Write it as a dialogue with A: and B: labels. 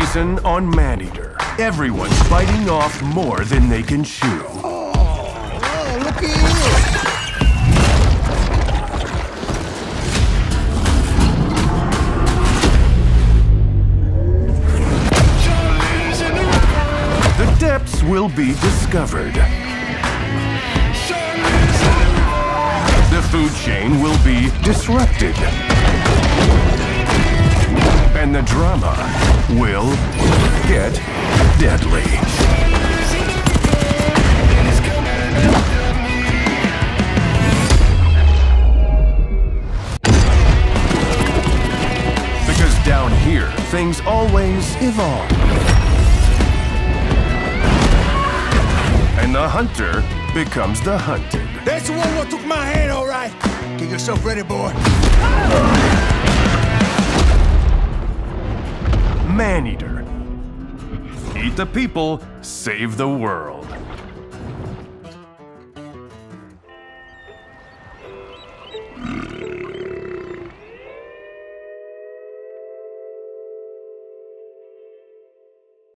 A: season on Maneater. Everyone's biting off more than they can chew.
B: Oh, look at you.
A: The depths will be discovered. The food chain will be disrupted. And the drama will get deadly. Because down here, things always evolve. And the hunter becomes the hunted.
B: That's the one what took my hand, all right. Get yourself ready, boy.
A: Maneater. Eat the people, save the world.